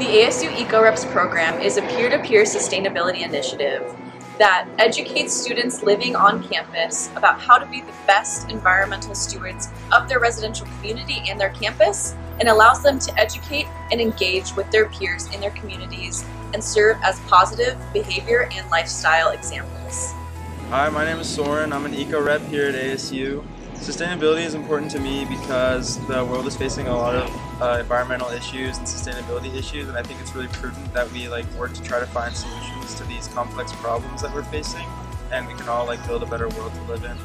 The ASU EcoReps program is a peer-to-peer sustainability initiative that educates students living on campus about how to be the best environmental stewards of their residential community and their campus and allows them to educate and engage with their peers in their communities and serve as positive behavior and lifestyle examples. Hi, my name is Soren. I'm an eco rep here at ASU. Sustainability is important to me because the world is facing a lot of uh, environmental issues and sustainability issues, and I think it's really prudent that we like work to try to find solutions to these complex problems that we're facing, and we can all like build a better world to live in.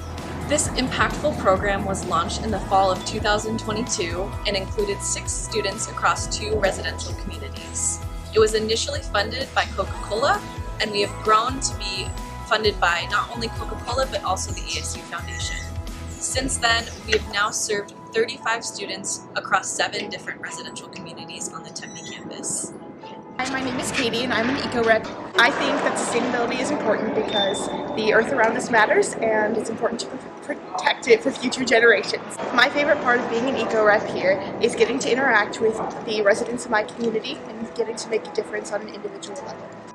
This impactful program was launched in the fall of 2022 and included six students across two residential communities. It was initially funded by Coca-Cola, and we have grown to be funded by not only Coca-Cola but also the ASU Foundation. Since then, we have now served 35 students across seven different residential communities on the Tempe campus. Hi, my name is Katie and I'm an eco rep. I think that sustainability is important because the earth around us matters and it's important to protect it for future generations. My favorite part of being an eco rep here is getting to interact with the residents of my community and getting to make a difference on an individual level.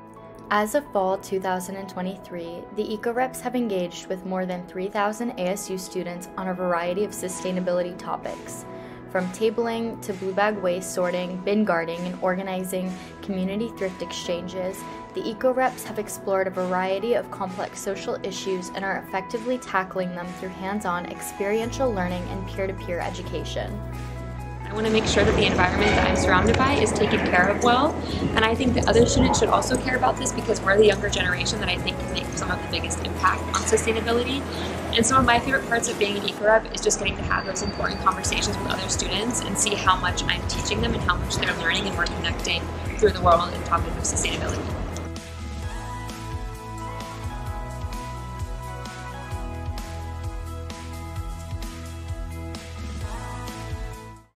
As of fall 2023, the EcoReps have engaged with more than 3,000 ASU students on a variety of sustainability topics, from tabling to blue bag waste sorting, bin guarding, and organizing community thrift exchanges. The EcoReps have explored a variety of complex social issues and are effectively tackling them through hands on experiential learning and peer to peer education. I want to make sure that the environment that I'm surrounded by is taken care of well. And I think that other students should also care about this because we're the younger generation that I think can make some of the biggest impact on sustainability. And some of my favorite parts of being an eco-rep is just getting to have those important conversations with other students and see how much I'm teaching them and how much they're learning and we're connecting through the world and topic of sustainability.